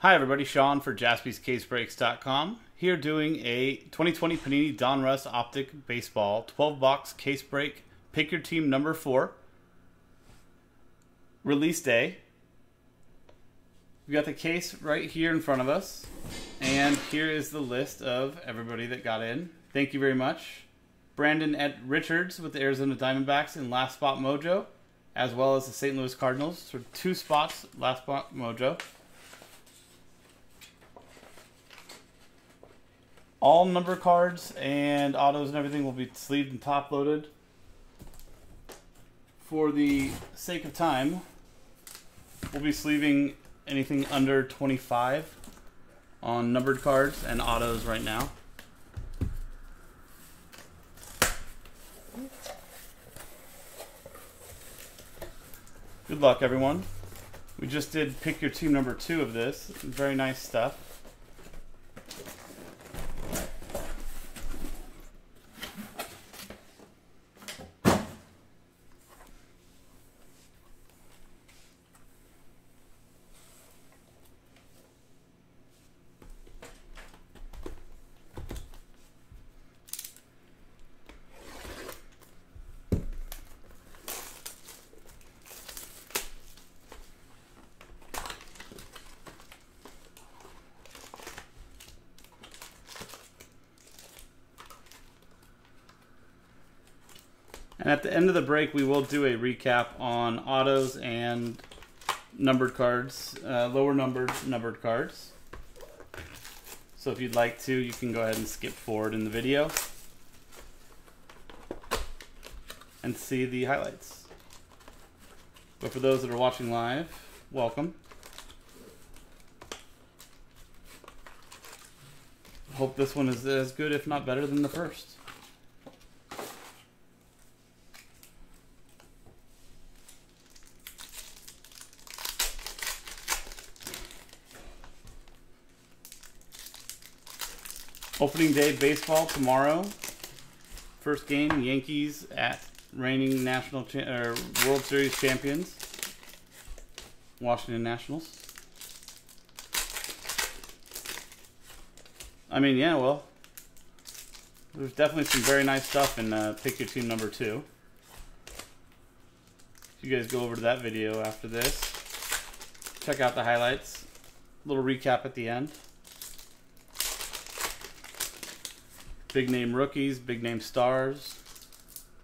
Hi everybody, Sean for jaspyscasebreaks.com. Here doing a 2020 Panini Donruss Optic Baseball 12 box case break. Pick your team number 4. Release day. We got the case right here in front of us. And here is the list of everybody that got in. Thank you very much. Brandon at Richards with the Arizona Diamondbacks in Last Spot Mojo, as well as the St. Louis Cardinals. So two spots, Last Spot Mojo. All number cards and autos and everything will be sleeved and top loaded. For the sake of time, we'll be sleeving anything under 25 on numbered cards and autos right now. Good luck, everyone. We just did pick your team number two of this. Very nice stuff. End of the break, we will do a recap on autos and numbered cards, uh, lower numbered numbered cards. So if you'd like to, you can go ahead and skip forward in the video and see the highlights. But for those that are watching live, welcome. Hope this one is as good, if not better, than the first. Opening day baseball tomorrow. First game, Yankees at reigning national or World Series champions, Washington Nationals. I mean, yeah, well, there's definitely some very nice stuff in uh, Pick Your Team number two. You guys go over to that video after this. Check out the highlights. Little recap at the end. Big name rookies, big name stars,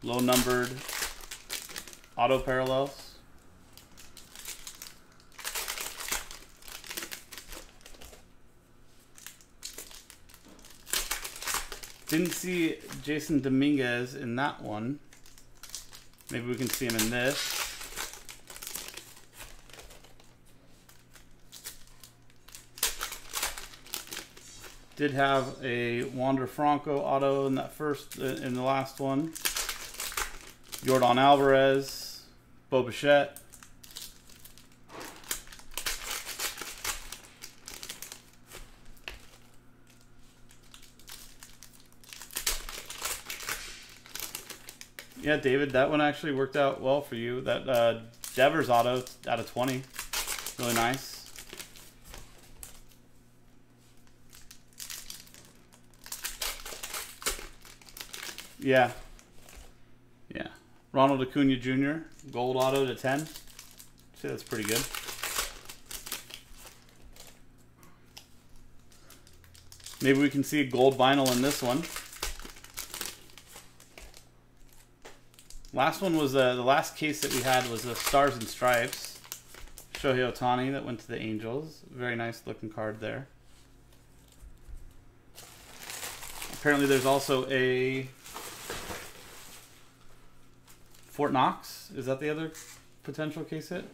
low numbered auto parallels. Didn't see Jasson Dominguez in that one. Maybe we can see him in this. Did have a Wander Franco auto in that first, uh, in the last one. Yordan Alvarez, Bo Bichette. Yeah, David, that one actually worked out well for you. That uh, Devers auto out of 20. Really nice. Yeah. Yeah. Ronald Acuna Jr., gold auto to 10. See, that's pretty good. Maybe we can see a gold vinyl in this one. Last one was uh, the last case that we had was the Stars and Stripes. Shohei Ohtani that went to the Angels. Very nice looking card there. Apparently there's also a Fort Knox, is that the other potential case hit?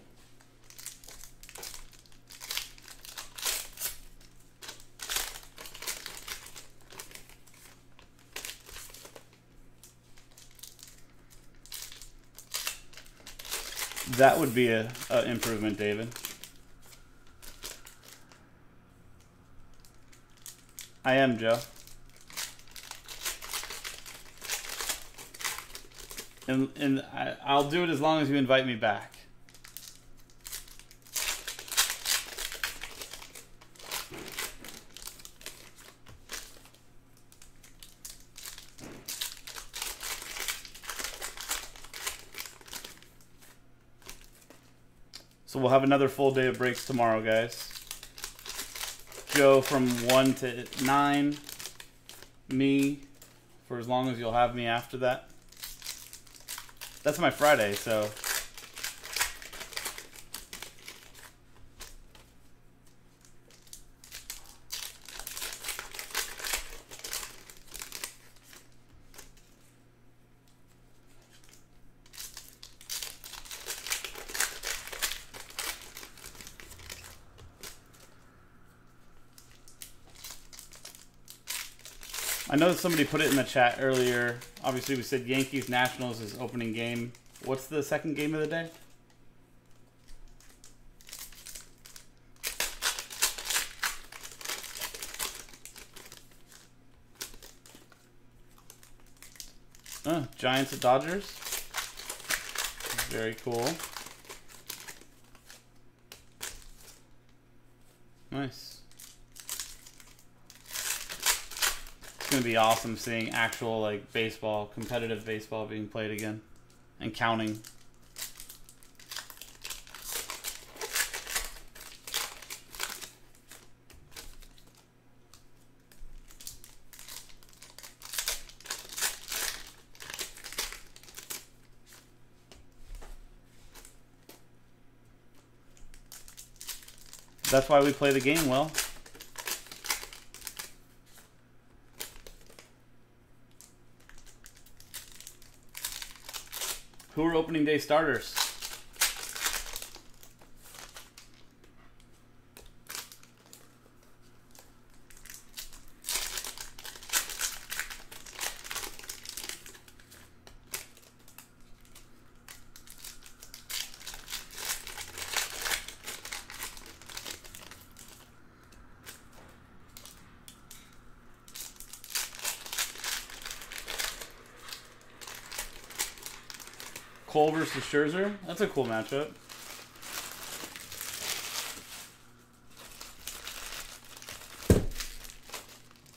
That would be a, a improvement, David. I am, Joe. And, and I, I'll do it as long as you invite me back. So we'll have another full day of breaks tomorrow, guys. Go from 1 to 9. Me, for as long as you'll have me after that. That's my Friday, so know somebody put it in the chat earlier. Obviously, we said Yankees Nationals is opening game. What's the second game of the day? Uh, Giants at Dodgers. Very cool. Nice. It's gonna be awesome seeing actual like baseball, competitive baseball being played again, and counting. That's why we play the game well. Who are opening day starters? Cole versus Scherzer. That's a cool matchup.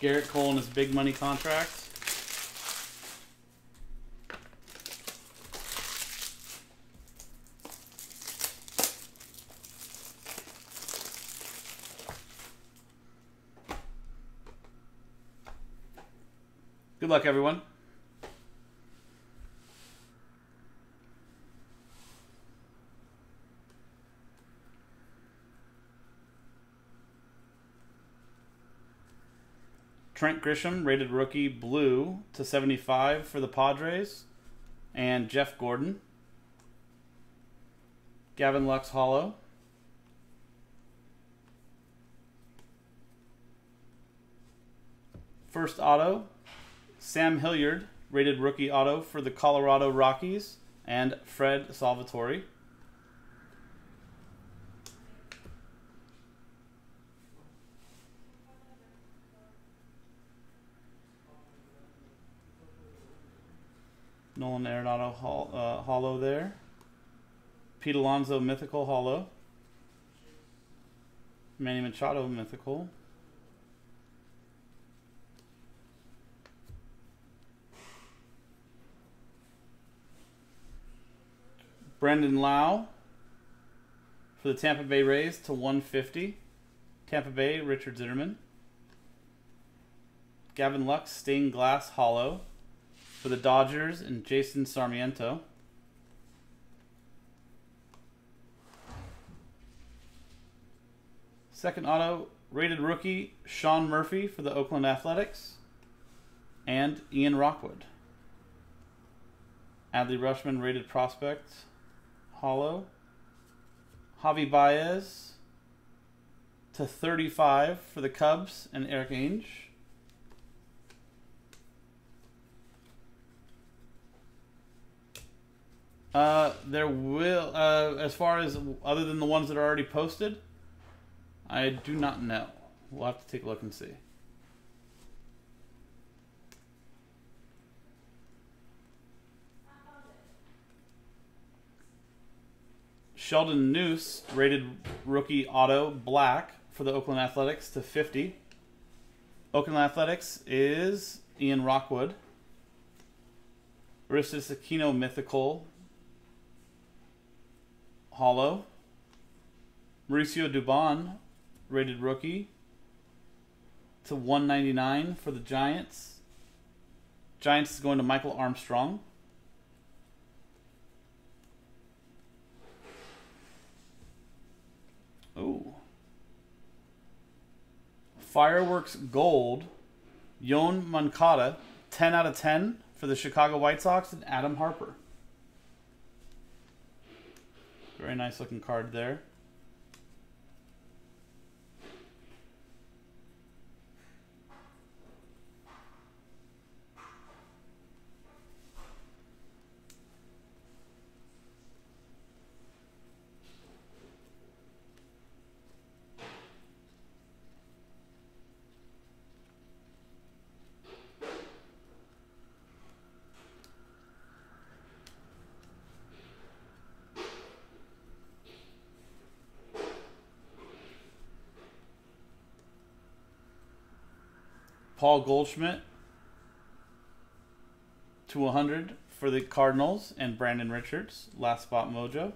Gerrit Cole and his big money contract. Good luck, everyone. Trent Grisham, rated rookie blue to 75 for the Padres. And Jeff Gordon. Gavin Lux Hollow. First auto, Sam Hilliard, rated rookie auto for the Colorado Rockies, and Fred Salvatore. Nolan Arenado hol uh, hollow there. Pete Alonso mythical hollow. Manny Machado mythical. Brandon Lowe for the Tampa Bay Rays to 150. Tampa Bay, Richard Zitterman. Gavin Lux, stained glass hollow for the Dodgers and Jason Sarmiento. Second auto, rated rookie Sean Murphy for the Oakland Athletics and Ian Rockwood. Adley Rutschman, rated prospect, hollow. Javi Baez to 35 for the Cubs and Eric Ainge. Uh, there will, uh, as far as other than the ones that are already posted, I do not know. We'll have to take a look and see. Sheldon Neuse rated rookie auto black for the Oakland Athletics to 50. Oakland Athletics is Ian Rockwood. Aristides Aquino Mythical Hollow. Mauricio Dubon, rated rookie, to 199 for the Giants. Giants is going to Michael Armstrong. Ooh. Fireworks Gold, Yoan Moncada, 10 out of 10 for the Chicago White Sox, and Adam Harper. Very nice looking card there. Paul Goldschmidt to 100 for the Cardinals and Brandon Richards, last spot mojo.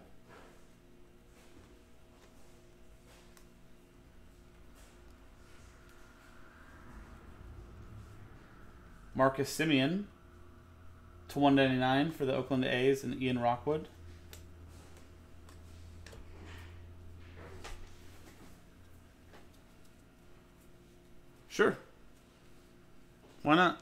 Marcus Semien to 199 for the Oakland A's and Ian Rockwood. Sure. Why not?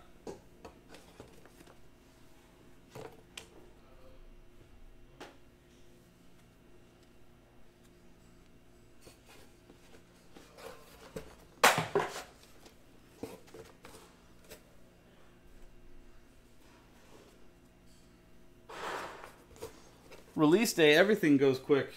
Release day, everything goes quick.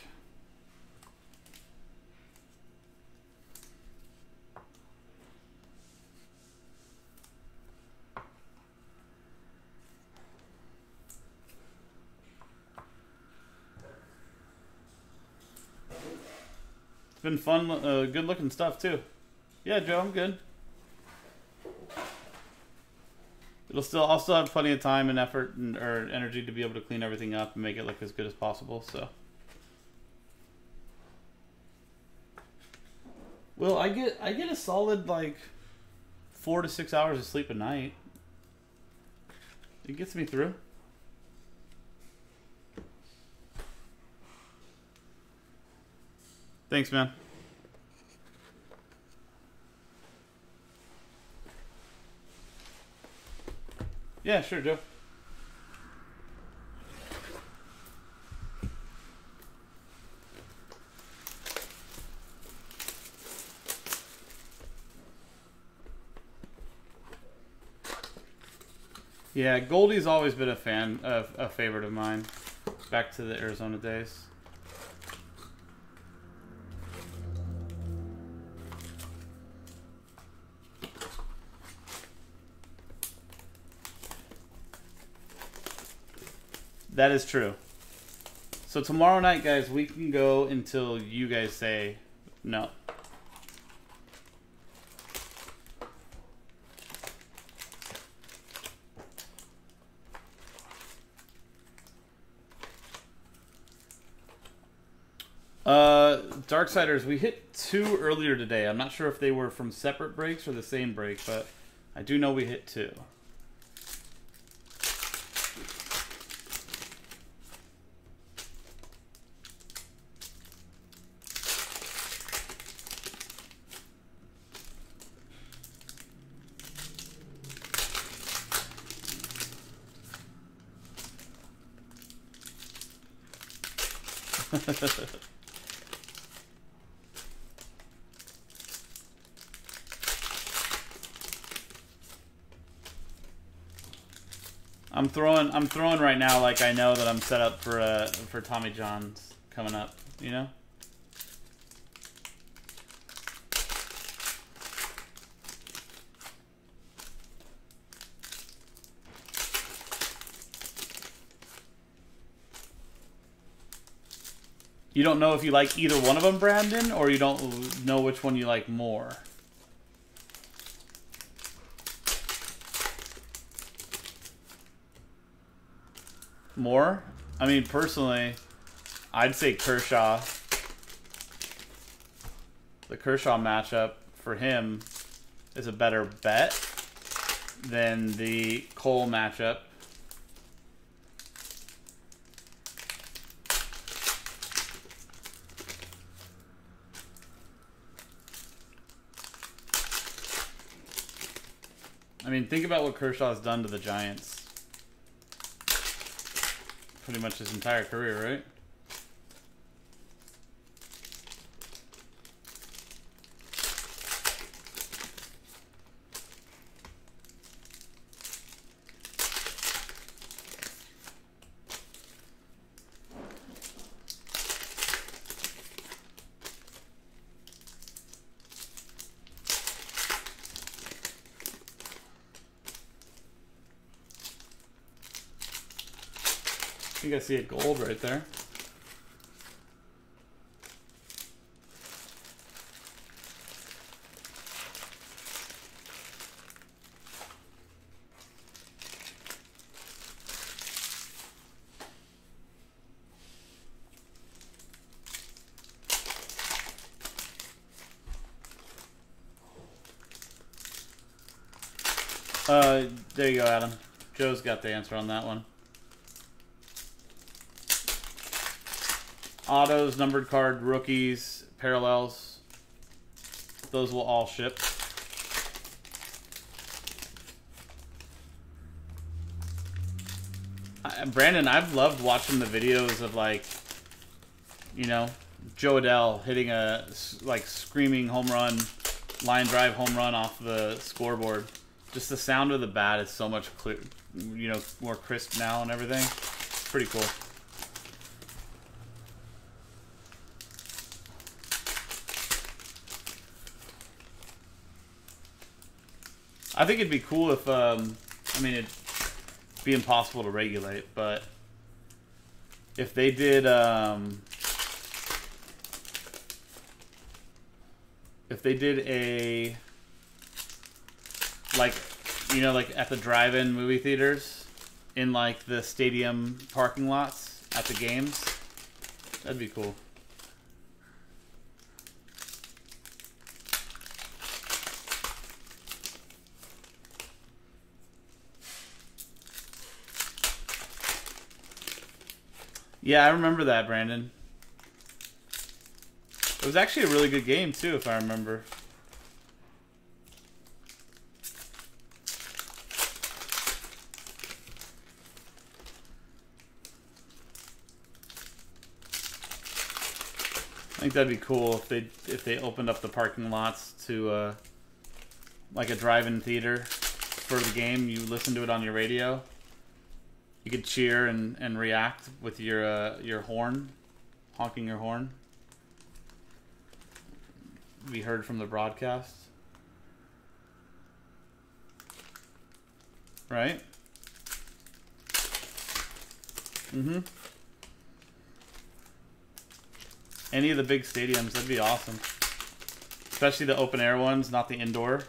Been fun, uh, good looking stuff too. Yeah, Joe, I'm good. It'll still, I'll still have plenty of time and effort and or energy to be able to clean everything up and make it look as good as possible. So, well, I get I get a solid like four to six hours of sleep a night. It gets me through. Thanks, man. Yeah, sure, Joe. Yeah, Goldie's always been a fan, of a favorite of mine. Back to the Arizona days. That is true. So tomorrow night, guys, we can go until you guys say no. Uh, Darksiders, we hit two earlier today. I'm not sure if they were from separate breaks or the same break, but I do know we hit two. I'm I'm throwing right now like I know that I'm set up for uh for Tommy John's coming up, you know? You don't know if you like either one of them, Brandon, or you don't know which one you like more. More? I mean, personally, I'd say Kershaw. the Kershaw matchup for him is a better bet than the Cole matchup. I mean, think about what Kershaw's done to the Giants. Pretty much his entire career, right? Guys see it gold right there. Uh, there you go, Adam. Joe's got the answer on that one. Autos, numbered card, rookies, parallels. Those will all ship. I, Brandon, I've loved watching the videos of like, you know, Jo Adell hitting a like screaming home run, line drive home run off the scoreboard. Just the sound of the bat is so much clear, you know, more crisp now and everything. pretty cool. I think it'd be cool if, um, I mean, it'd be impossible to regulate, but if they did, um, if they did a, like, you know, like at the drive-in movie theaters, in like the stadium parking lots at the games, that'd be cool. Yeah, I remember that, Brandon. It was actually a really good game, too, if I remember. I think that'd be cool if they if they opened up the parking lots to uh, like a drive-in theater for the game. You listen to it on your radio you could cheer and, and react with your uh, your horn, honking your horn. Be heard from the broadcast. Right? Mm-hmm. Any of the big stadiums, that'd be awesome. Especially the open air ones, not the indoor.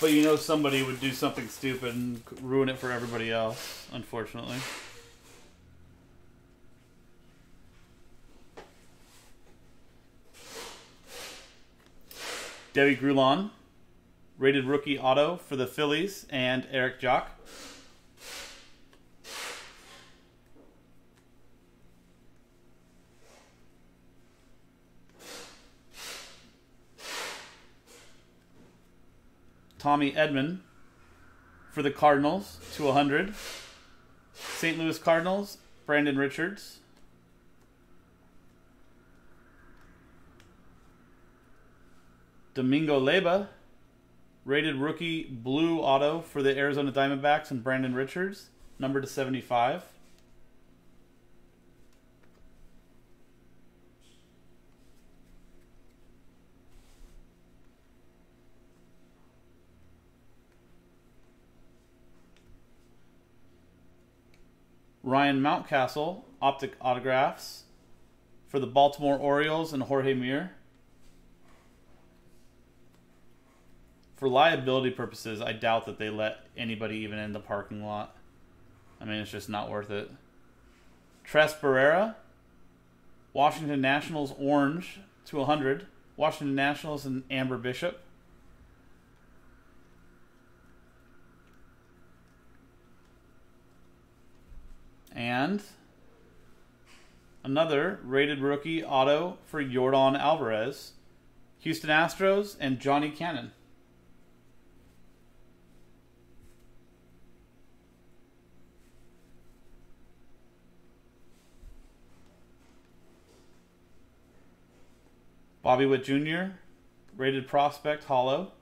But you know somebody would do something stupid and ruin it for everybody else, unfortunately. Deivy Grullon, rated rookie auto for the Phillies, and Eric Jock. Tommy Edman for the Cardinals to 100. St. Louis Cardinals, Brandon Richards. Domingo Leyba, rated rookie blue auto for the Arizona Diamondbacks and Brandon Richards, number to 75. Ryan Mountcastle, optic autographs for the Baltimore Orioles and Jorge Mir. For liability purposes, I doubt that they let anybody even in the parking lot. I mean, it's just not worth it. Tres Barrera, Washington Nationals orange to 100. Washington Nationals and Amber Bishop. And another rated rookie auto for Yordan Alvarez, Houston Astros, and Johnny Cannon. Bobby Witt Jr., rated prospect hollow.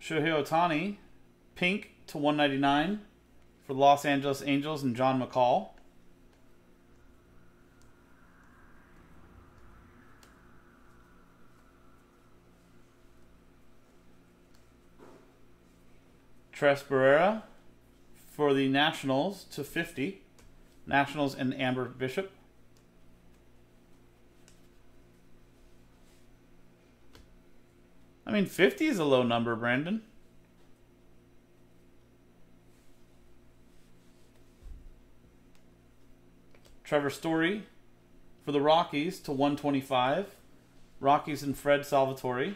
Shohei Ohtani, pink to 199 for the Los Angeles Angels and John McCall. Tres Barrera for the Nationals to 50. Nationals and Amber Bishop. I mean, 50 is a low number, Brandon. Trevor Story for the Rockies to 125. Rockies and Fred Salvatore.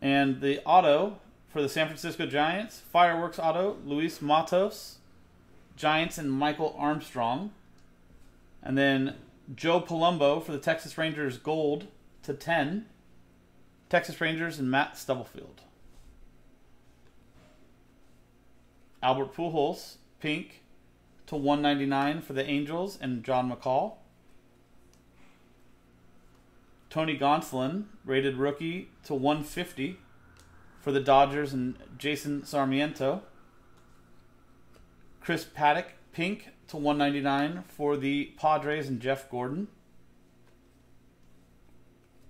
And the auto for the San Francisco Giants, Fireworks Auto, Luis Matos, Giants and Michael Armstrong. And then Joe Palumbo for the Texas Rangers Gold to 10. Texas Rangers and Matt Stubblefield. Albert Pujols, pink to 199 for the Angels and John McCall. Tony Gonsolin, rated rookie to 150 for the Dodgers and Jason Sarmiento. Chris Paddack, pink to 199 for the Padres and Jeff Gordon.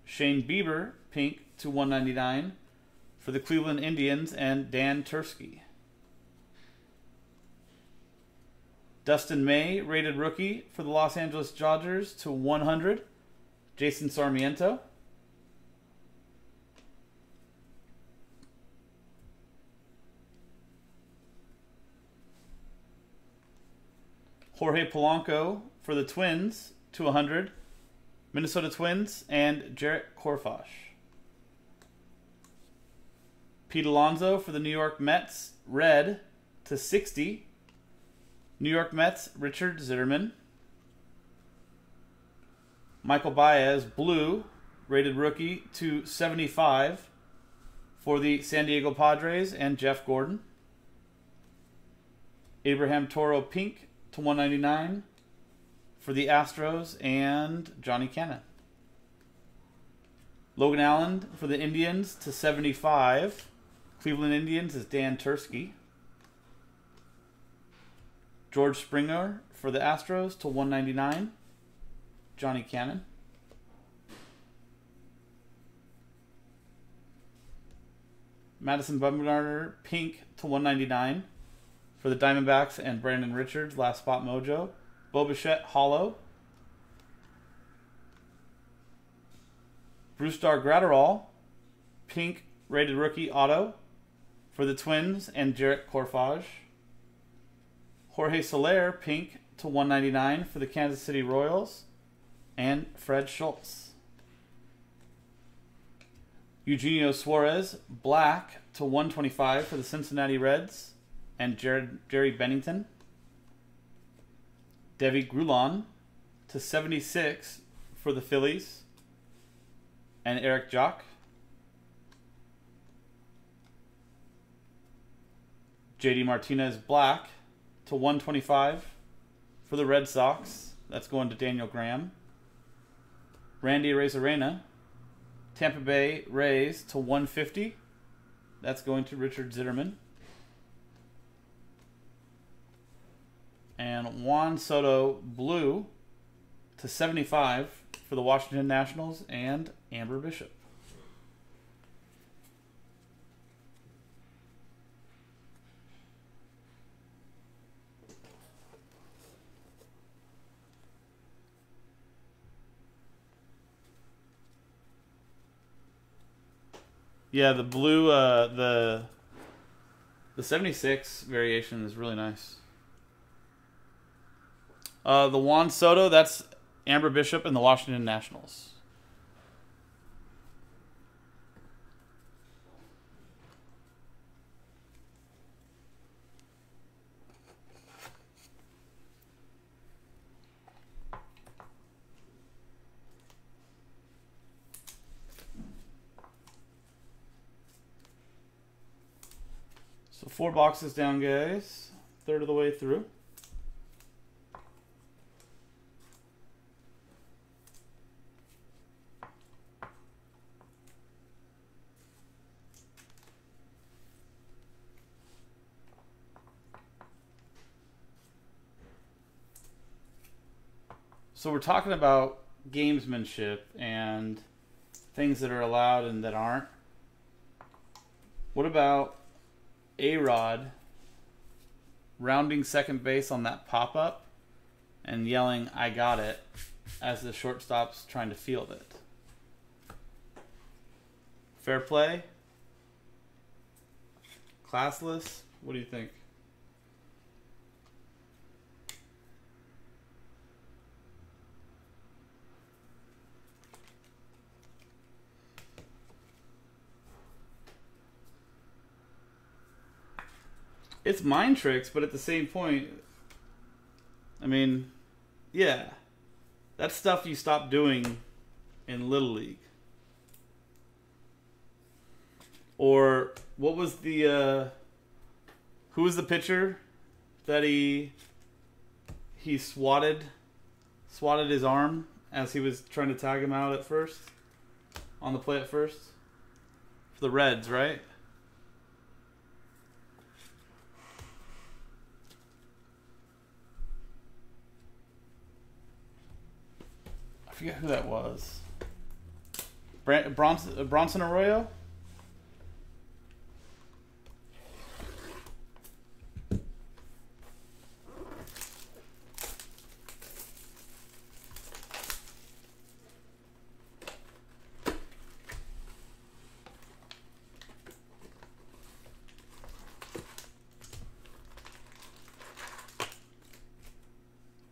Shane Bieber, pink to 199 for the Cleveland Indians and Dan Tursky. Dustin May, rated rookie for the Los Angeles Dodgers to 100. Jason Sarmiento. Jorge Polanco for the Twins to 100. Minnesota Twins and Jarrett Korfash. Pete Alonso for the New York Mets, red to 60. New York Mets, Richard Zitterman. Michel Baez, blue, rated rookie to 75 for the San Diego Padres and Jeff Gordon. Abraham Toro, pink to 199 for the Astros and Johnny Cannon. Logan Allen for the Indians to 75. Cleveland Indians is Dan Tursky. George Springer for the Astros to 199. Johnny Cannon. Madison Bumgarner, pink to 199 for the Diamondbacks and Brandon Richards, last spot mojo. Bo hollow. Brusdar Graterol, pink rated rookie auto for the Twins and Jarrett Korfage. Jorge Soler, pink to 199 for the Kansas City Royals and Fred Schultz. Eugenio Suarez, black to 125 for the Cincinnati Reds and Jared, Jerry Bennington. Deivy Grullon to 76 for the Phillies and Eric Jock. JD Martinez black to 125 for the Red Sox. That's going to Daniel Graham. Randy Arozarena, Tampa Bay Rays to 150. That's going to Richard Zitterman. And Juan Soto Blue to 75 for the Washington Nationals and Amber Bishop. Yeah, the blue, uh, the The 76 variation is really nice. Uh, the Juan Soto, that's Amber Bishop and the Washington Nationals. So four boxes down, guys. Third of the way through. So we're talking about gamesmanship and things that are allowed and that aren't. What about A Rod rounding second base on that pop up and yelling, I got it, as the shortstop's trying to field it? Fair play? Classless? What do you think? It's mind tricks, but at the same point, I mean, yeah, that's stuff you stop doing in little league. Or what was the uh, who was the pitcher that he he swatted swatted his arm as he was trying to tag him out at first on the play at first for the Reds, right? Forget who that was. Bronson, uh, Bronson Arroyo?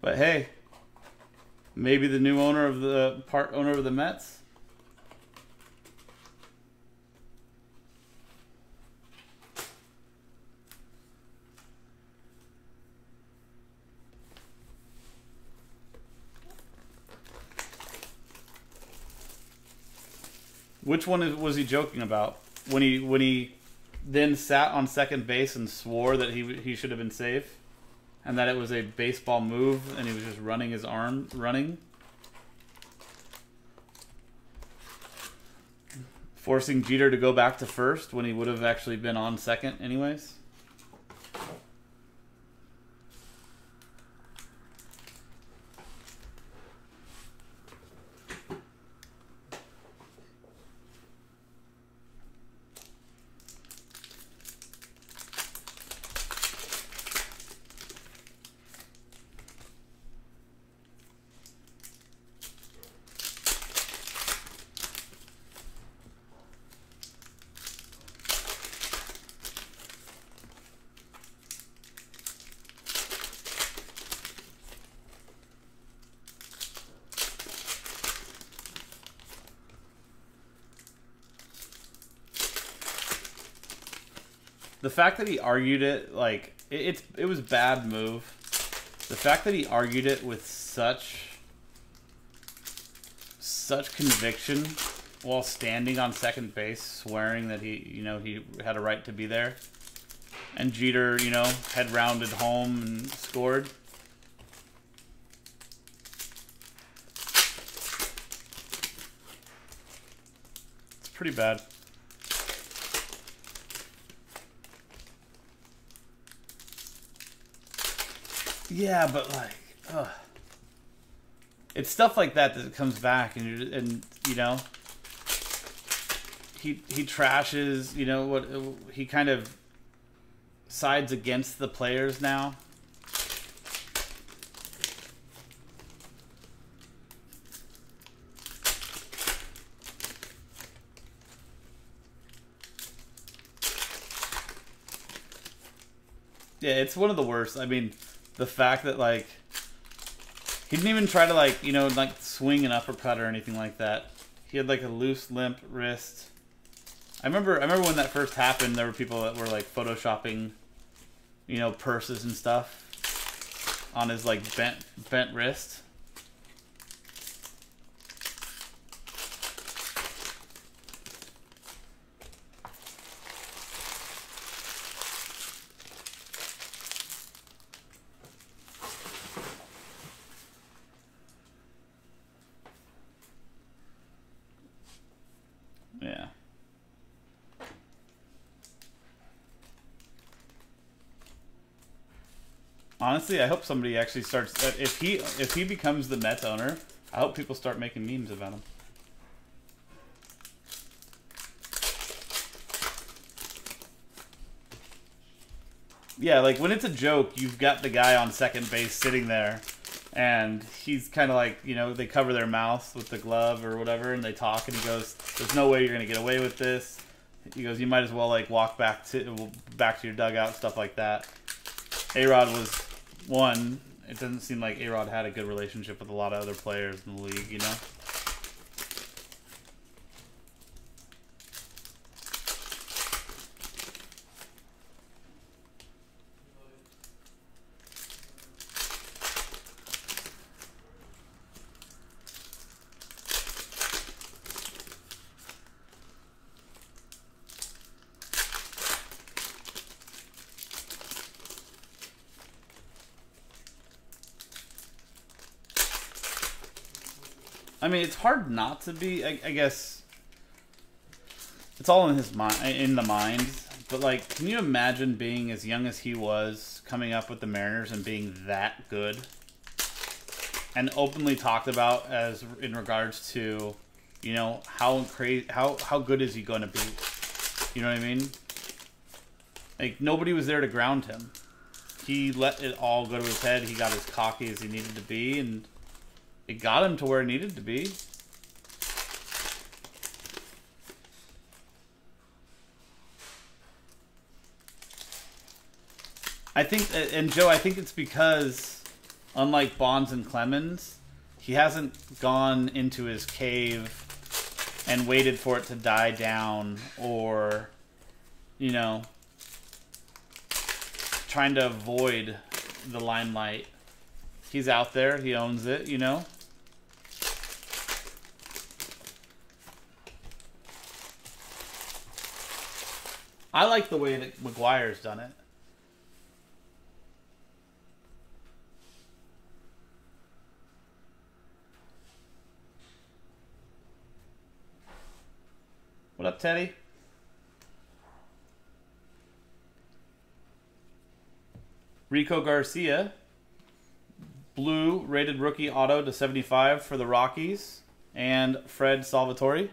But hey, maybe the new owner of the part owner of the Mets. Which one is, was he joking about when he when he then sat on second base and swore that he he should have been safe? And that it was a baseball move and he was just running his arm running. Forcing Jeter to go back to first when he would have actually been on second anyways fact that he argued it like it, it's it was bad move. The fact that he argued it with such such conviction while standing on second base, swearing that he you know he had a right to be there, and Jeter you know head rounded home and scored. It's pretty bad. Yeah, but like, ugh. it's stuff like that that comes back, and you and you know, he he trashes. You know what? He kind of sides against the players now. Yeah, it's one of the worst. I mean, the fact that like he didn't even try to like you know like swing an uppercut or anything like that. He had like a loose, limp wrist. I remember. I remember when that first happened. There were people that were like photoshopping, you know, purses and stuff on his like bent bent wrist. Yeah. Honestly, I hope somebody actually starts. uh, If he if he becomes the Mets owner, I hope people start making memes about him. Yeah, like when it's a joke, you've got the guy on second base sitting there, and he's kind of like, you know, they cover their mouth with the glove or whatever, and they talk, and he goes, "There's no way you're gonna get away with this." He goes, "You might as well like walk back to back to your dugout, stuff like that." A Rod was one. It doesn't seem like A Rod had a good relationship with a lot of other players in the league, you know. It's hard not to be. I, I guess it's all in his mind, in the mind. But like, can you imagine being as young as he was, coming up with the Mariners and being that good, and openly talked about as in regards to, you know, how crazy, how how good is he going to be? You know what I mean? Like nobody was there to ground him. He let it all go to his head. He got as cocky as he needed to be, and it got him to where it needed to be. I think, and Joe, I think it's because, unlike Bonds and Clemens, he hasn't gone into his cave and waited for it to die down or, you know, trying to avoid the limelight. He's out there, he owns it, you know? I like the way that McGwire's done it. What up, Teddy? Rico Garcia, blue rated rookie auto to 75 for the Rockies, and Fred Salvatore.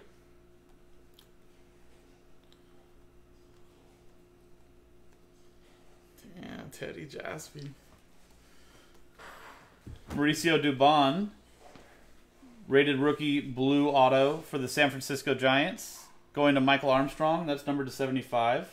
Yeah, Teddy Jaspi. Mauricio Dubon, rated rookie blue auto for the San Francisco Giants, going to Michael Armstrong. That's numbered to 75.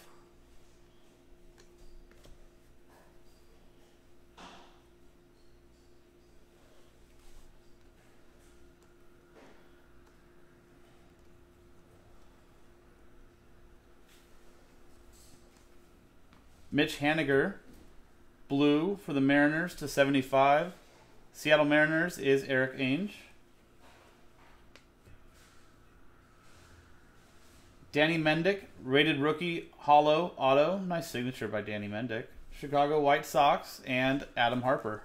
Mitch Haniger, blue for the Mariners to 75. Seattle Mariners is Eric Ainge. Danny Mendick, rated rookie, holo, auto. Nice signature by Danny Mendick. Chicago White Sox and Adam Harper.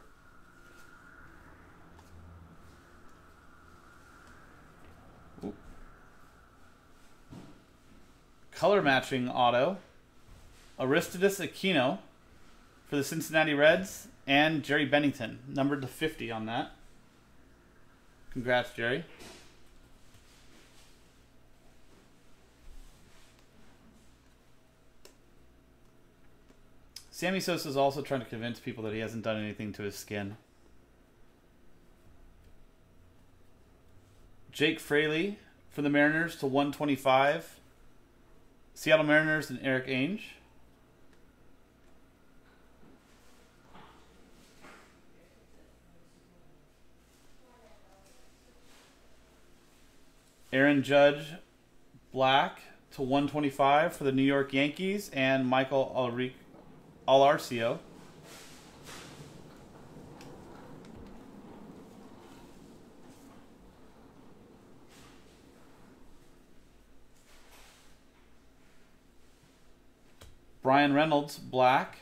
Ooh. Color matching auto. Aristides Aquino for the Cincinnati Reds and Jerry Bennington, numbered to 50 on that. Congrats, Jerry. Sammy Sosa is also trying to convince people that he hasn't done anything to his skin. Jake Fraley for the Mariners to 125. Seattle Mariners and Eric Ainge. Aaron Judge, black to 125 for the New York Yankees, and Michael Alarcio. Bryan Reynolds, black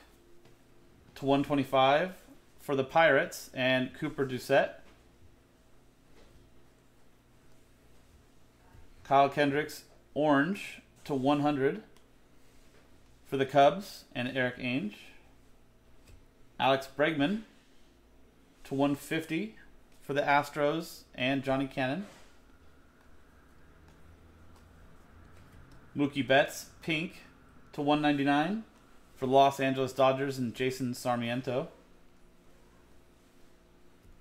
to 125 for the Pirates, and Cooper Doucette. Kyle Hendricks, orange to 100 for the Cubs, and Eric Ainge. Alex Bregman to 150 for the Astros, and Johnny Cannon. Mookie Betts, pink to 199 for Los Angeles Dodgers and Jason Sarmiento.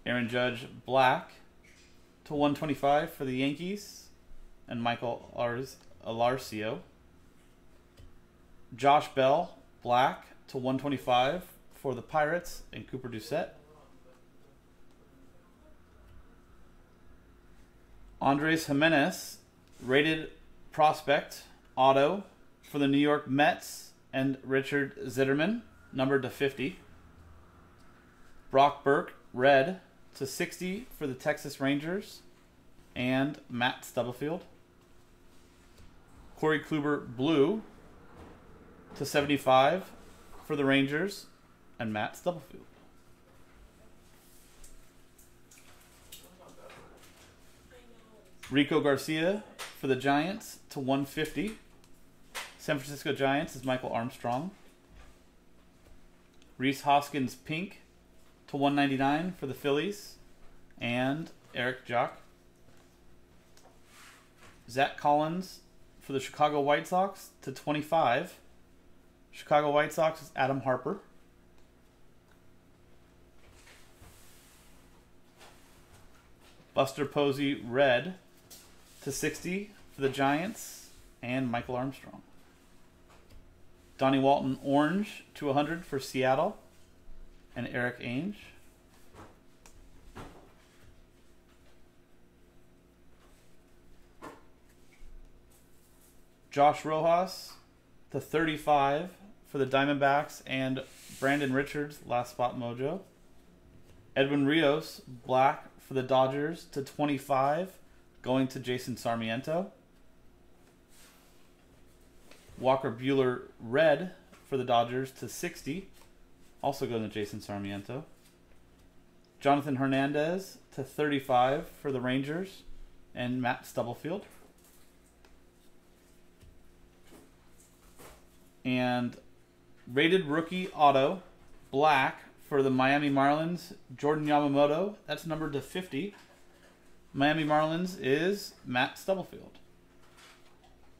Aaron Judge black to 125 for the Yankees and Michael Ars- Alarcio. Josh Bell black to 125 for the Pirates and Cooper Doucette. Andres Gimenez rated prospect auto for the New York Mets and Richard Zitterman, numbered to 50. Brock Burke, red to 60 for the Texas Rangers and Matt Stubblefield. Corey Kluber, blue to 75 for the Rangers and Matt Stubblefield. Rico Garcia for the Giants to 150. San Francisco Giants is Michael Armstrong. Rhys Hoskins pink to 199 for the Phillies and Eric Jock. Zack Collins for the Chicago White Sox to 25. Chicago White Sox is Adam Harper. Buster Posey red to 60 for the Giants and Michael Armstrong. Donnie Walton orange to 100 for Seattle and Eric Ainge. Josh Rojas to 35 for the Diamondbacks and Brandon Richards last spot mojo. Edwin Rios black for the Dodgers to 25 going to Jason Sarmiento. Walker Buehler red for the Dodgers to 60, also going to Jason Sarmiento. Jonathan Hernandez to 35 for the Rangers and Matt Stubblefield. And rated rookie auto black for the Miami Marlins, Jordan Yamamoto. That's numbered to 50. Miami Marlins is Matt Stubblefield.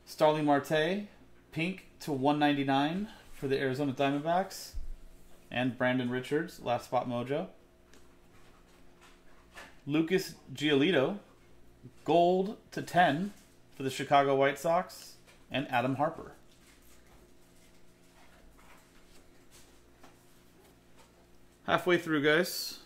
Starling Marte, pink to 199 for the Arizona Diamondbacks. And Brandon Richards, last spot mojo. Lucas Giolito, gold to 10 for the Chicago White Sox. And Adam Harper. Halfway through, guys.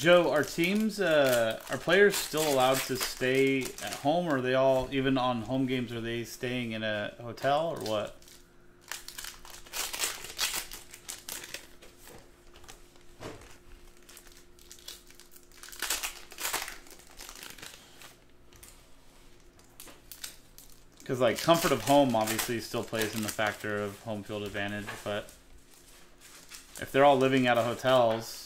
Joe, are teams, uh, are players still allowed to stay at home, or are they all, even on home games, are they staying in a hotel, or what? Because, like, comfort of home obviously still plays in the factor of home field advantage, but if they're all living out of hotels.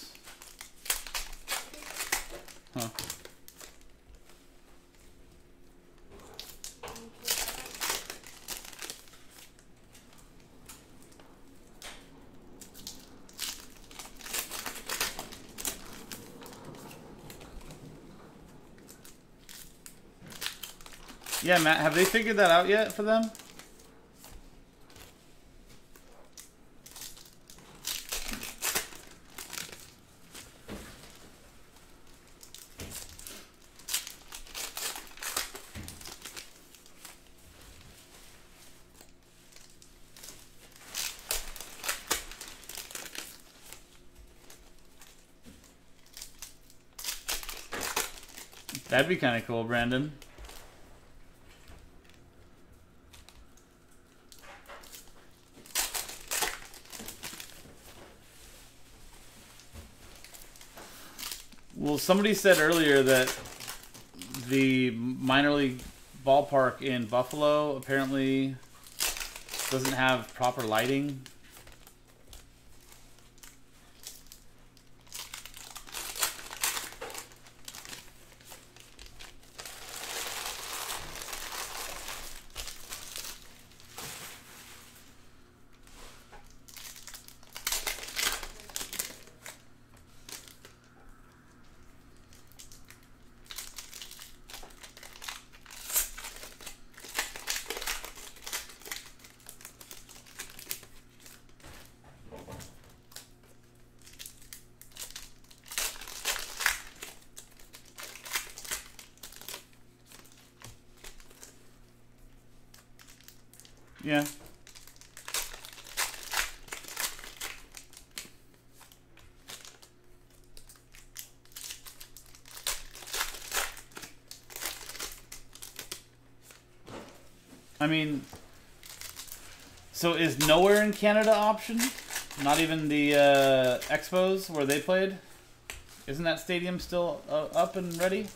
Yeah, Matt, have they figured that out yet for them? That'd be kind of cool, Brandon. Somebody said earlier that the minor league ballpark in Buffalo apparently doesn't have proper lighting. Yeah. I mean, so is nowhere in Canada option? Not even the uh, Expos where they played? Isn't that stadium still uh, up and ready?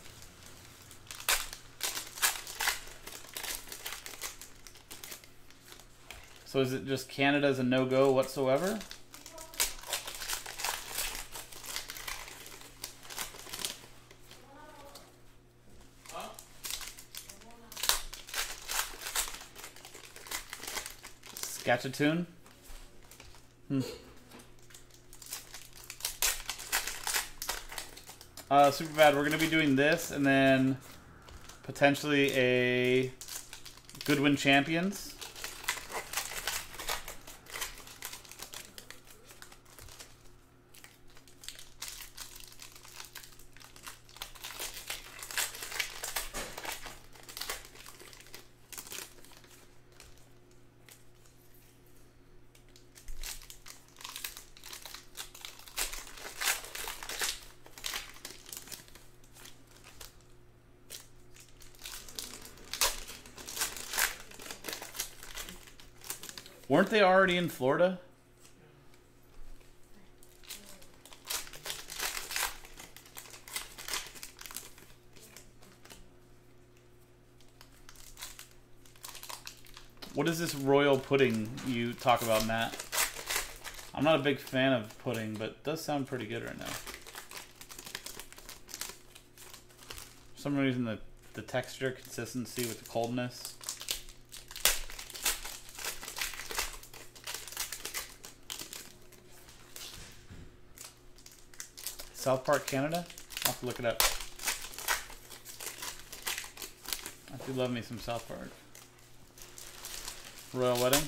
So is it just Canada's a no-go whatsoever? Saskatchewan? Hmm. Uh, super bad. We're gonna be doing this, and then potentially a Goodwin Champions. Weren't they already in Florida? What is this royal pudding you talk about, Matt? I'm not a big fan of pudding, but it does sound pretty good right now. For some reason, the, the texture, consistency with the coldness. South Park, Canada? I'll have to look it up. I do love me some South Park. Royal Wedding.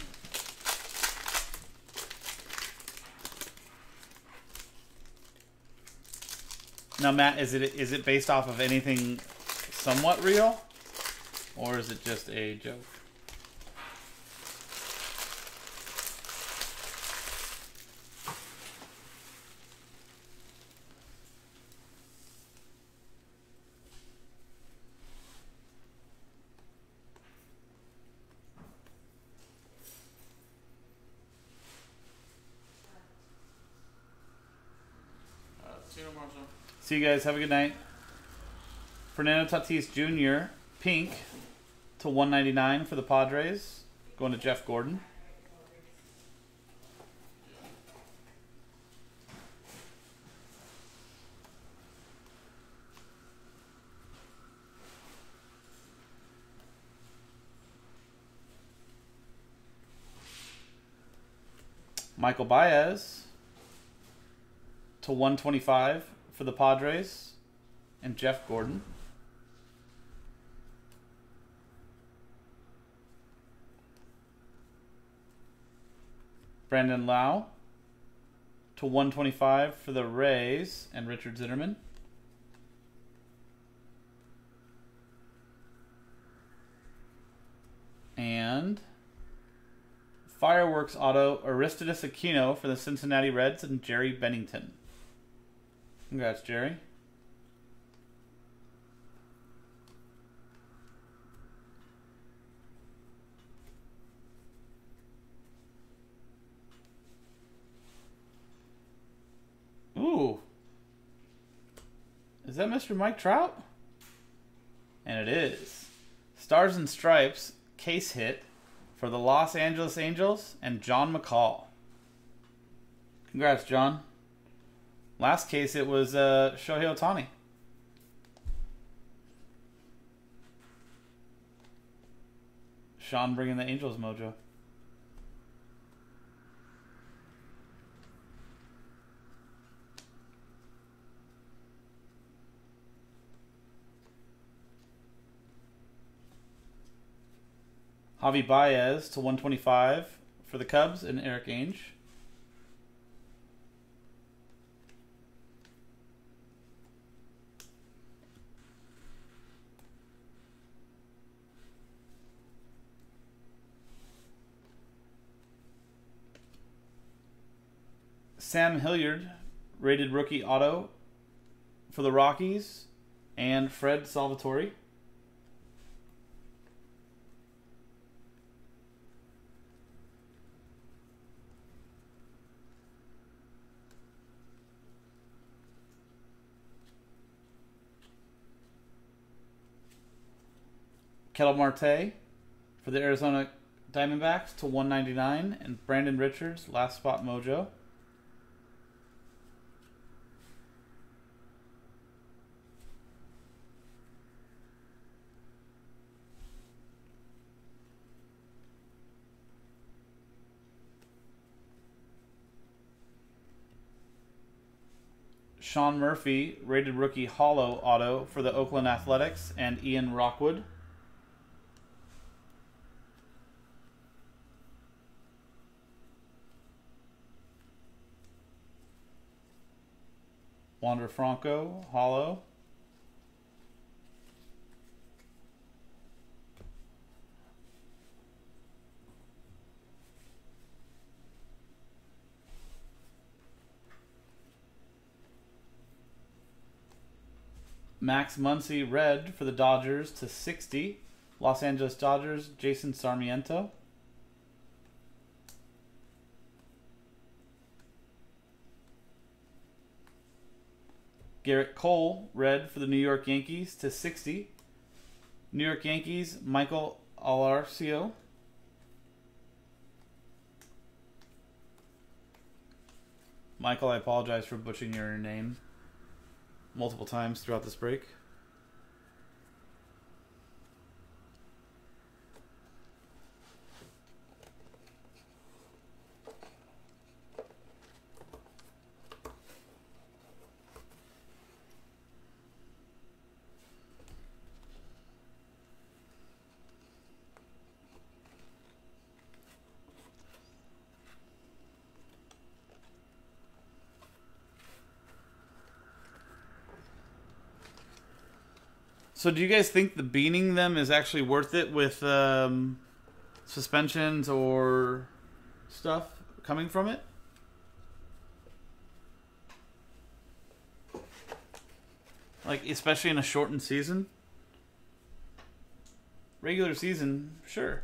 Now, Matt, is it is it based off of anything somewhat real, or is it just a joke? See you guys. Have a good night. Fernando Tatis Jr. Pink to 199 for the Padres. Going to Jeff Gordon. Michel Baez to 125 for the Padres and Jeff Gordon. Brandon Lowe to 125 for the Rays and Richard Zitterman. And Fireworks Auto Aristides Aquino for the Cincinnati Reds and Jerry Bennington. Congrats, Jerry. Ooh. Is that Mr. Mike Trout? And it is. Stars and Stripes case hit for the Los Angeles Angels and John McCall. Congrats, John. Last case, it was uh, Shohei Ohtani. Sean bringing the Angels mojo. Javi Baez to 125 for the Cubs and Eric Ainge. Sam Hilliard, rated rookie auto for the Rockies, and Fred Salvatore. Ketel Marte for the Arizona Diamondbacks to 199 and Brandon Richards last spot mojo. Sean Murphy, rated rookie holo auto for the Oakland Athletics, and Ian Rockwood. Wander Franco, holo. Max Muncy, red for the Dodgers to 60. Los Angeles Dodgers, Jason Sarmiento. Gerrit Cole, red for the New York Yankees to 60. New York Yankees, Michael Alarcio. Michael, I apologize for butchering your name multiple times throughout this break. So, do you guys think the beaning them is actually worth it with um, suspensions or stuff coming from it? Like, especially in a shortened season? Regular season, sure.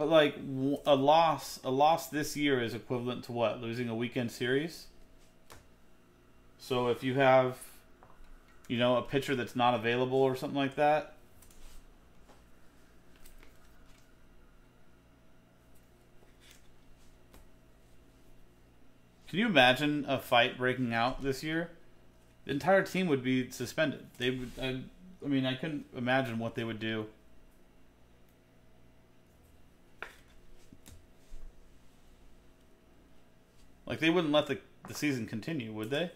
But like w- a loss, a loss this year is equivalent to what? Losing a weekend series. So if you have, you know, a pitcher that's not available or something like that, Can you imagine a fight breaking out this year? The entire team would be suspended. They would. I, I mean, I couldn't imagine what they would do. Like they wouldn't let the the season continue, would they?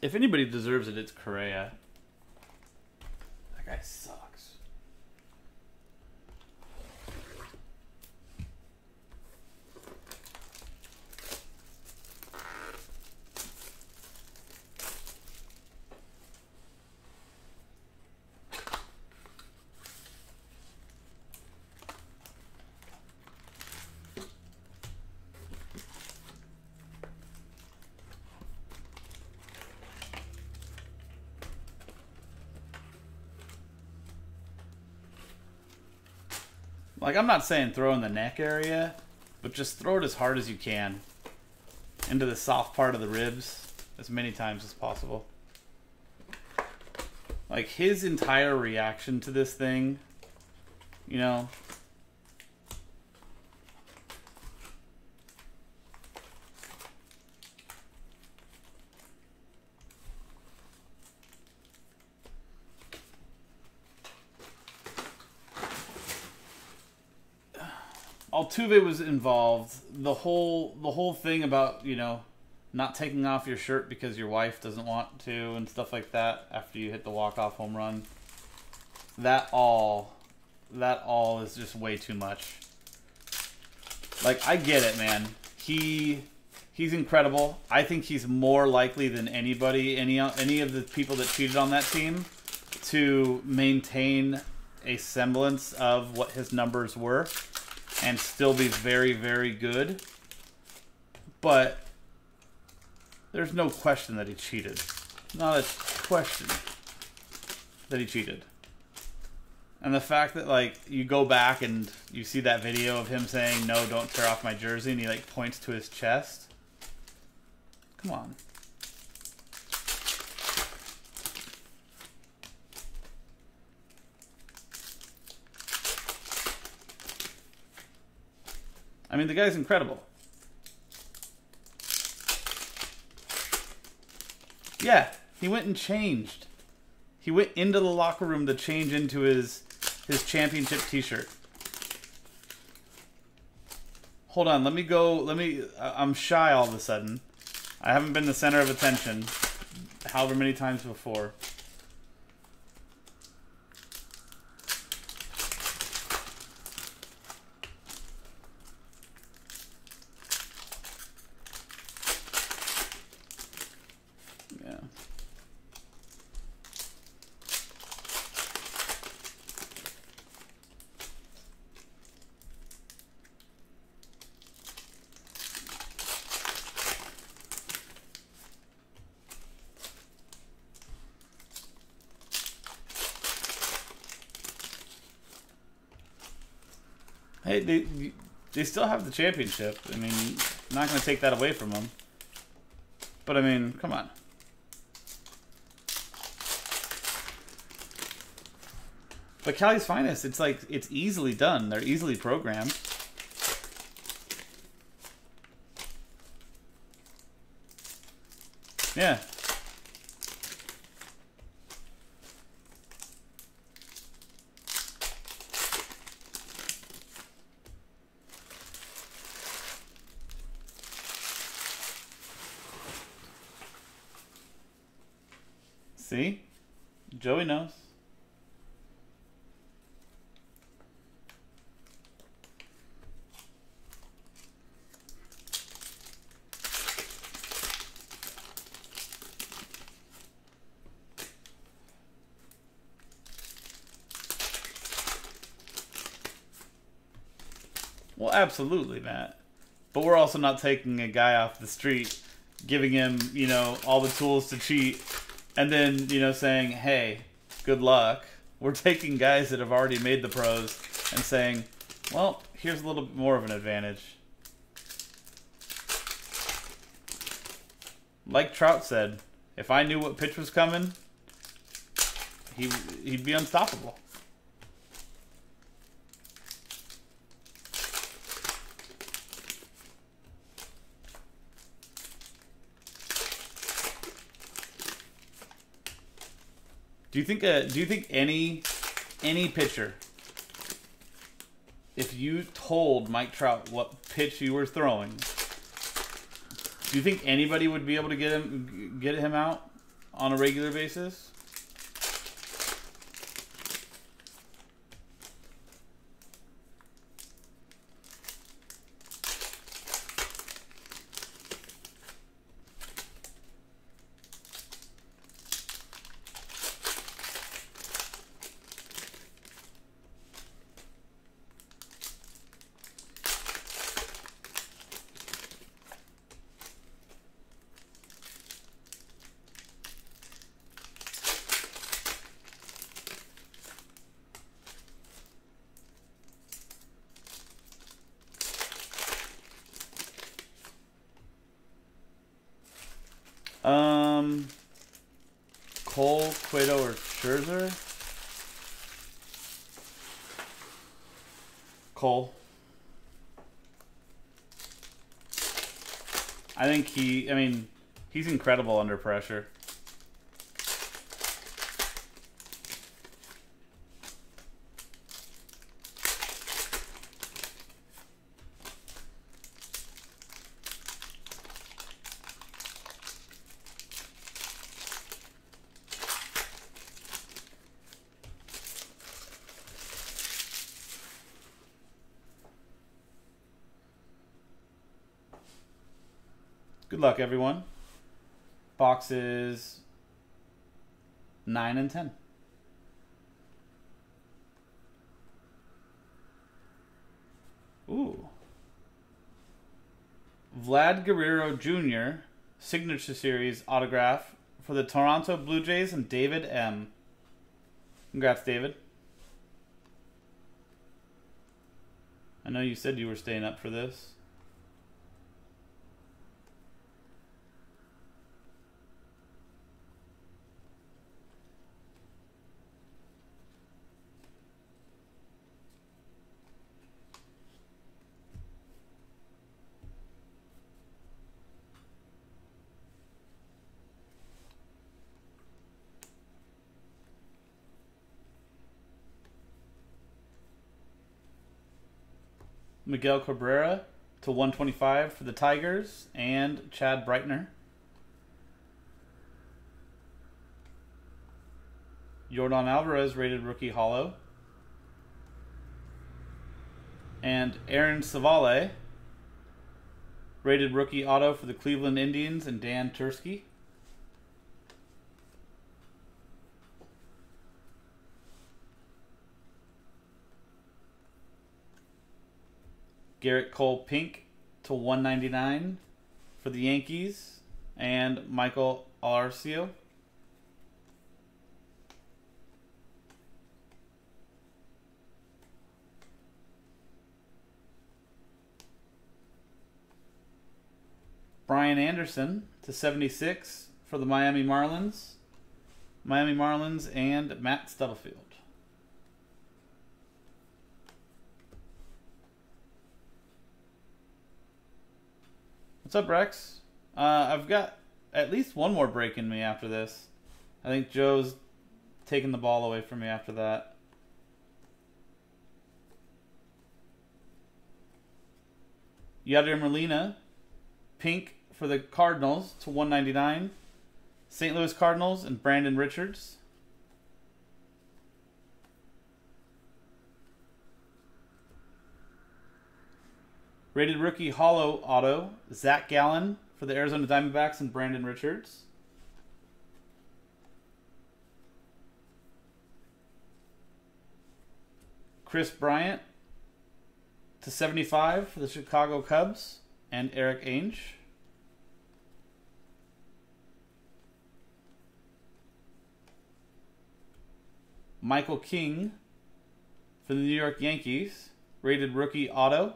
If anybody deserves it, it's Correa. That guy sucks. Like I'm not saying throw in the neck area, but just throw it as hard as you can into the soft part of the ribs as many times as possible. Like his entire reaction to this thing, you know, Altuve was involved. The whole the whole thing about you know not taking off your shirt because your wife doesn't want to and stuff like that after you hit the walk off home run. That all that all is just way too much. Like I get it, man. He he's incredible. I think he's more likely than anybody, any any of the people that cheated on that team, to maintain a semblance of what his numbers were and still be very, very good. But there's no question that he cheated. Not a question that he cheated. And the fact that like you go back and you see that video of him saying, "No, don't tear off my jersey," and he like points to his chest. Come on. I mean, the guy's incredible. Yeah, he went and changed. He went into the locker room to change into his his championship T-shirt. Hold on, let me go. Let me. I'm shy all of a sudden. I haven't been the center of attention, however many times before. Yeah. Hey, they they still have the championship. I mean, not going to take that away from them. But I mean, come on. But Cali's finest, it's like it's easily done. They're easily programmed. Yeah. See? Joey knows. Well, absolutely, Matt. But we're also not taking a guy off the street, giving him, you know, all the tools to cheat, and then, you know, saying, hey, good luck. We're taking guys that have already made the pros and saying, well, here's a little bit more of an advantage. Like Trout said, if I knew what pitch was coming, he he'd be unstoppable. Do you think uh, do you think any any pitcher if you told Mike Trout what pitch you were throwing, do you think anybody would be able to get him get him out on a regular basis? Um, Cole, Cueto, or Scherzer? Cole. I think he. I mean, he's incredible under pressure. Good luck, everyone. Boxes 9 and 10. Ooh. Vlad Guerrero Jr., Signature Series autograph for the Toronto Blue Jays and David M. Congrats, David. I know you said you were staying up for this. Miguel Cabrera to 125 for the Tigers and Chad Breitner. Yordan Alvarez rated rookie holo. And Aaron Civale rated rookie auto for the Cleveland Indians and Dan Tursky. Gerrit Cole Pink to 199 for the Yankees and Michael Arcio. Brian Anderson to 76 for the Miami Marlins. Miami Marlins and Matt Stubblefield. What's up, Rex? Uh, I've got at least one more break in me after this. I think Joe's taking the ball away from me after that. Yadier Molina, pink for the Cardinals to 199. St. Louis Cardinals and Brandon Richards. Rated rookie holo auto, Zac Gallen for the Arizona Diamondbacks and Brandon Richards. Kris Bryant to 75 for the Chicago Cubs and Eric Ainge. Michael King for the New York Yankees, rated rookie auto.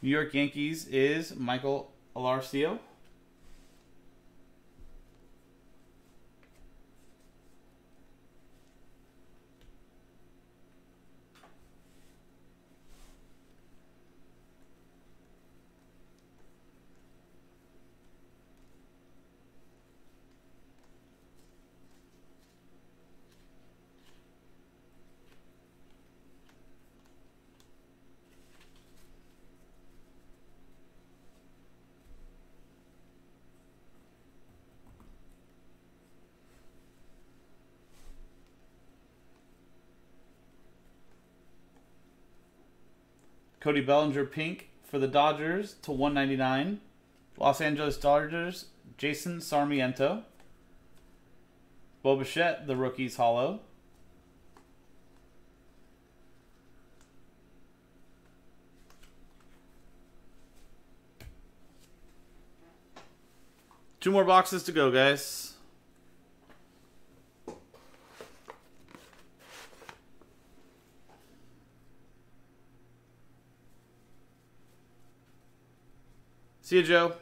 New York Yankees is Michael Alarcio. Cody Bellinger pink for the Dodgers to 199. Los Angeles Dodgers, Jason Sarmiento. Bo Bichette, the rookies holo. Two more boxes to go, guys. See you, Joe.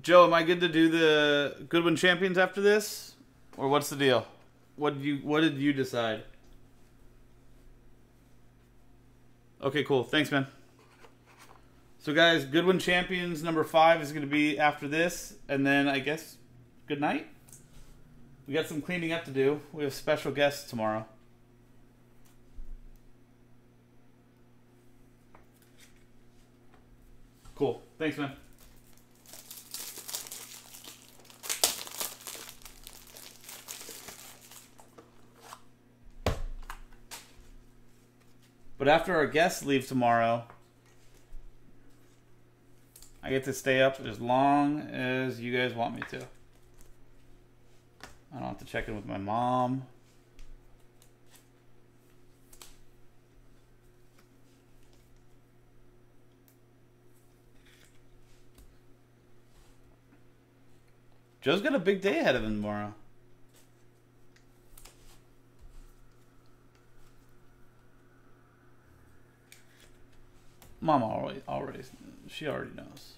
Joe, am I good to do the Goodwin Champions after this, or what's the deal? What did you What did you decide? Okay, cool. Thanks, man. So, guys, Goodwin Champions number five is going to be after this, and then I guess good night. We got some cleaning up to do. We have special guests tomorrow. Cool. Thanks, man. But after our guests leave tomorrow, I get to stay up as long as you guys want me to. I don't have to check in with my mom. Joe's got a big day ahead of him tomorrow. Mama already, already, she already knows.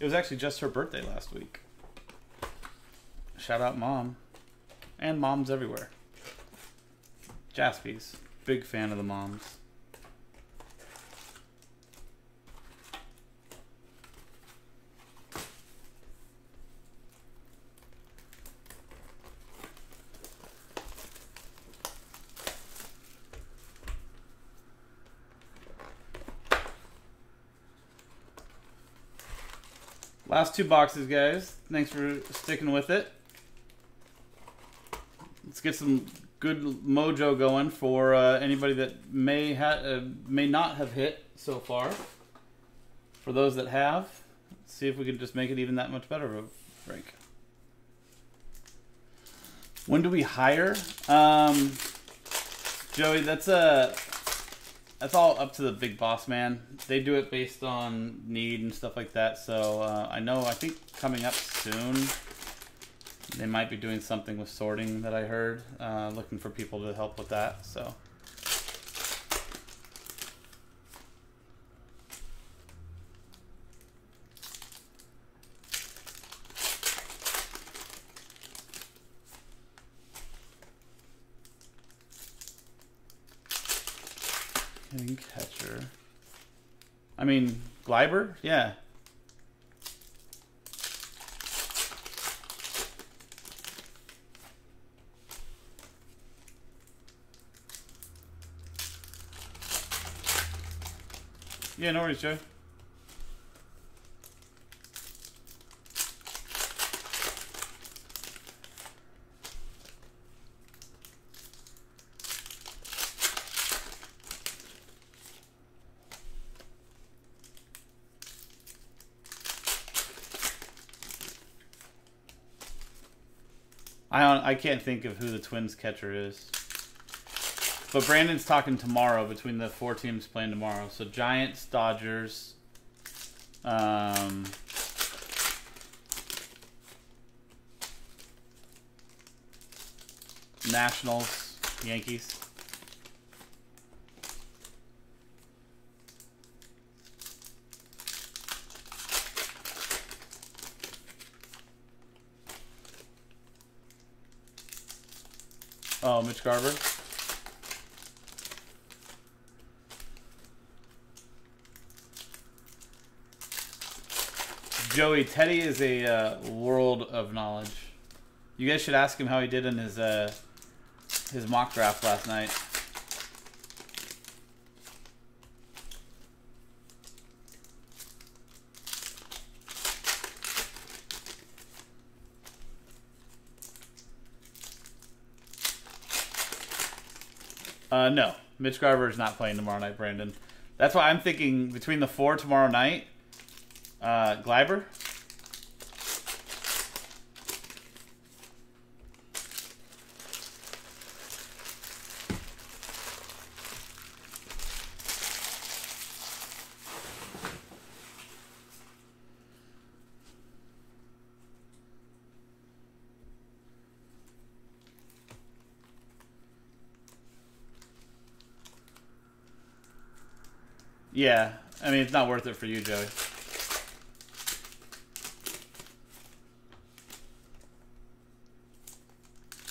It was actually just her birthday last week. Shout out mom. And moms everywhere. Jaspy's. Big fan of the moms. Last two boxes, guys. Thanks for sticking with it. Let's get some good mojo going for uh, anybody that may ha- uh, may not have hit so far. For those that have, see if we can just make it even that much better break. When do we hire? Um, Joey, that's a that's all up to the big boss man. They do it based on need and stuff like that. So uh, I know. I think coming up soon, they might be doing something with sorting that I heard. Uh, looking for people to help with that. So. Hitting catcher. I mean, Gleyber? Yeah. Yeah, no worries, Joe. I can't think of who the Twins catcher is. But Brandon's talking tomorrow between the four teams playing tomorrow. So Giants, Dodgers, um, Nationals, Yankees. Oh, Mitch Garver. Joey, Teddy is a uh, world of knowledge. You guys should ask him how he did in his uh, his mock draft last night. Uh, no, Mitch Garver is not playing tomorrow night, Brandon. That's why I'm thinking between the four tomorrow night, uh, Gleyber. Yeah, I mean it's not worth it for you, Joey.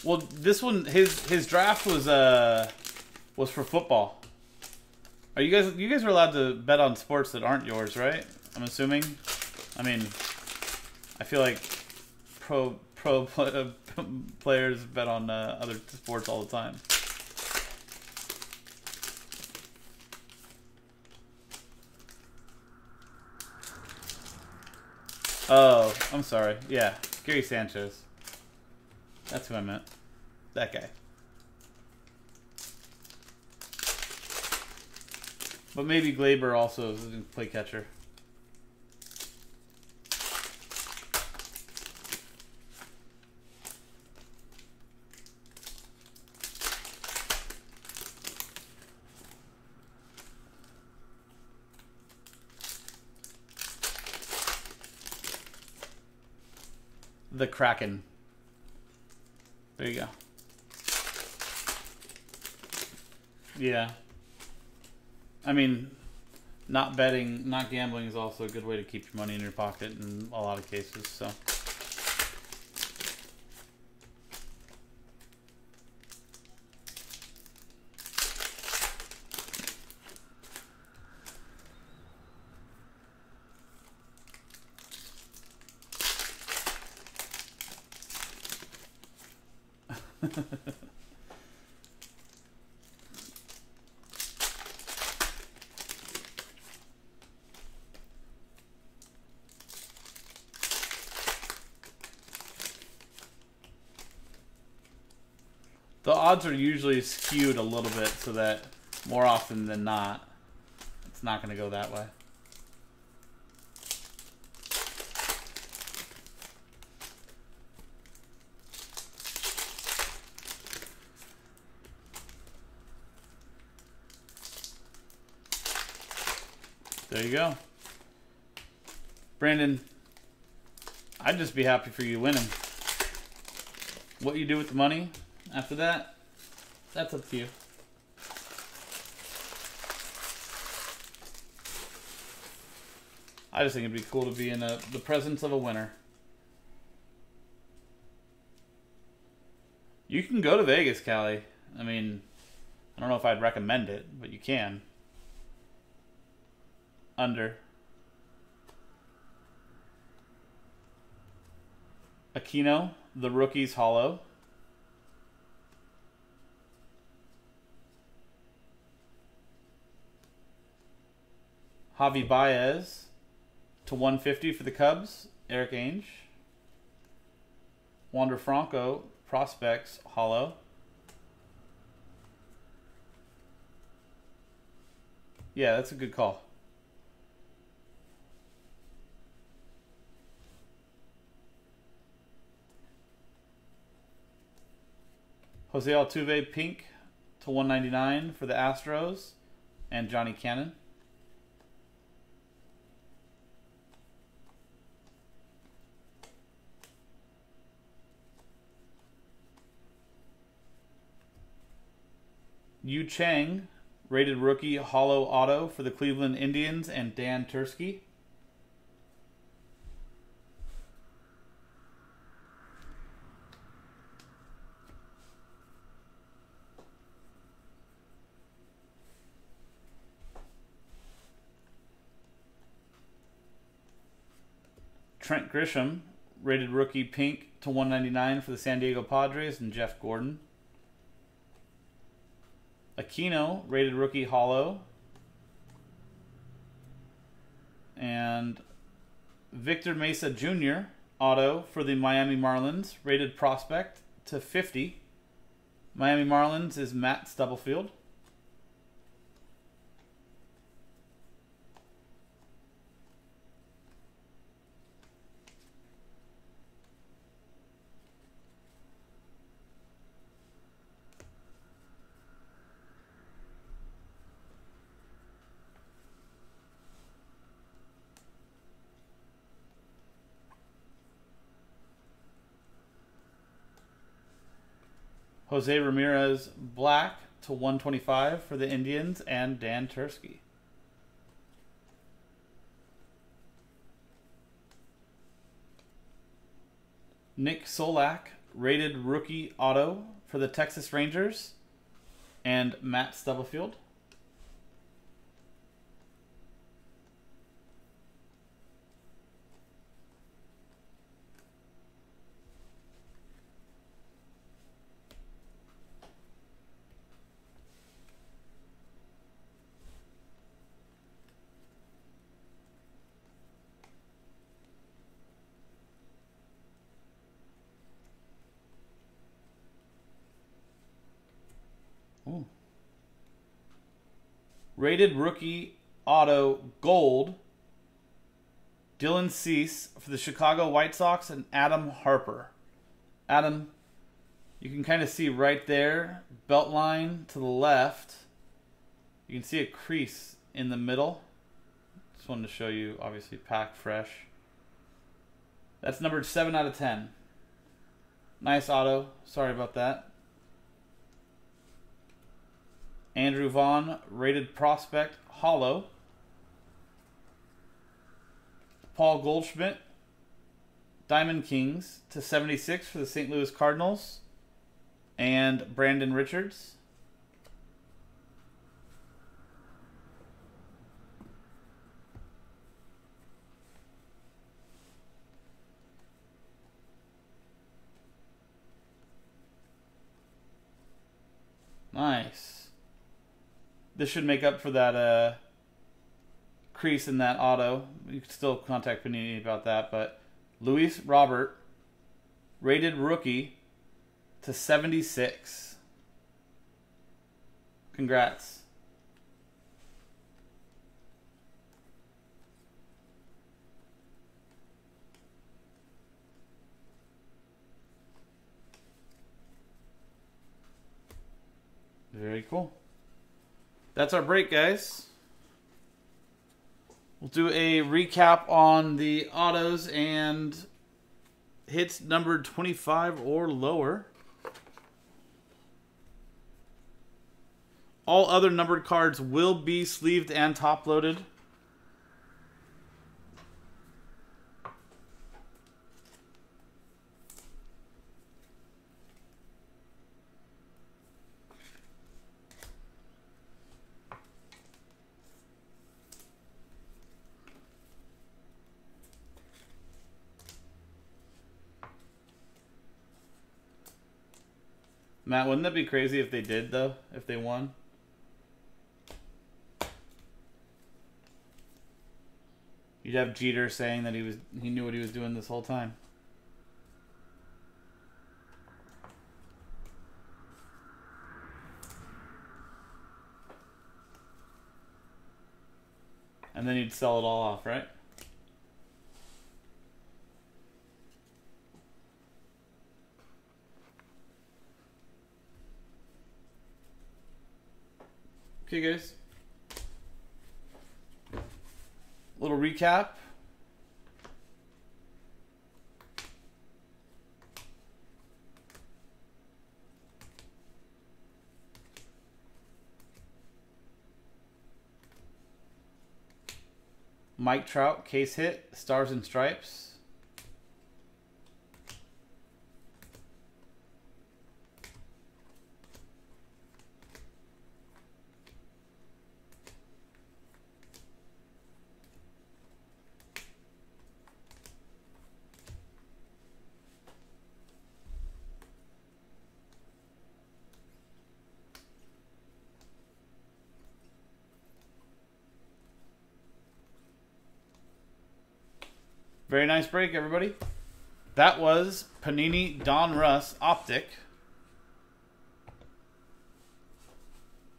Well, this one his his draft was uh was for football. Are you guys you guys are allowed to bet on sports that aren't yours, right? I'm assuming. I mean, I feel like pro pro pl- players bet on uh, other sports all the time. Oh, I'm sorry. Yeah, Gary Sanchez. That's who I meant. That guy. But maybe Gleyber also is a play catcher. The Kraken. There you go. Yeah. I mean, not betting, not gambling is also a good way to keep your money in your pocket in a lot of cases, so. The odds are usually skewed a little bit so that more often than not, it's not going to go that way. There you go. Brandon, I'd just be happy for you winning. What you do with the money after that, that's up to you. I just think it'd be cool to be in a, the presence of a winner. You can go to Vegas, Callie. I mean, I don't know if I'd recommend it, but you can. Under. Aquino, the rookie's holo. Javi Baez to 150 for the Cubs. Eric Ainge. Wander Franco, prospects, holo. Yeah, that's a good call. Jose Altuve pink to 199 for the Astros, and Johnny Cannon. Yu Chang, rated rookie holo auto for the Cleveland Indians, and Dan Tursky. Trent Grisham, rated rookie pink to 199 for the San Diego Padres, and Jeff Gordon. Aquino, rated rookie holo. And Victor Mesa Jr., auto for the Miami Marlins, rated prospect to 50. Miami Marlins is Matt Stubblefield. Jose Ramirez black to 125 for the Indians and Dan Tursky. Nick Solak rated rookie auto for the Texas Rangers and Matt Stubblefield. Ooh. Rated rookie auto gold. Dylan Cease for the Chicago White Sox and Adam Harper. Adam, you can kind of see right there, belt line to the left. You can see a crease in the middle. Just wanted to show you, obviously, packed fresh. That's numbered 7 out of 10. Nice auto. Sorry about that. Andrew Vaughn, rated prospect, holo. Paul Goldschmidt, Diamond Kings to 76 for the St. Louis Cardinals. And Brandon Richards. Nice. This should make up for that uh, crease in that auto. You can still contact Panini about that, but Luis Robert, rated rookie to 76. Congrats. Very cool. That's our break, guys. We'll do a recap on the autos and hits numbered 25 or lower. All other numbered cards will be sleeved and top loaded. Matt, wouldn't that be crazy if they did though? If they won? You'd have Jeter saying that he was he knew what he was doing this whole time. And then you'd sell it all off, right? Okay, guys. Little recap. Mike Trout, case hit, Stars and Stripes. Break, everybody. That was Panini Donruss Optic.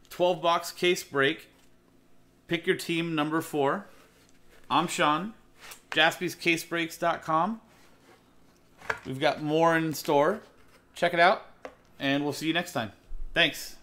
12 box case break. Pick your team number four. I'm Sean. JaspysCaseBreaks.com. We've got more in store. Check it out, and we'll see you next time. Thanks.